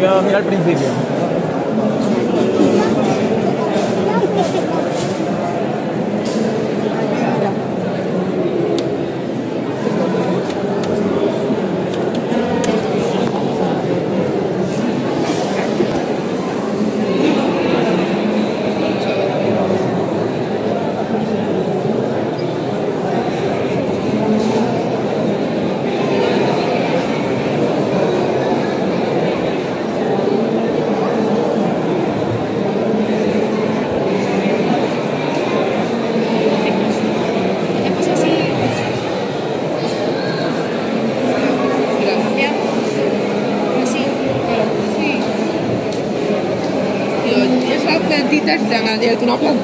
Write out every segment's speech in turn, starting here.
Pero mira al principio. Han abierto una planta.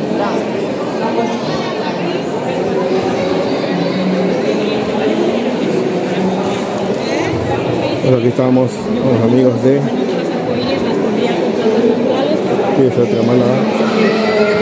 Bueno, aquí estamos con los amigos de. Pieza Málaga.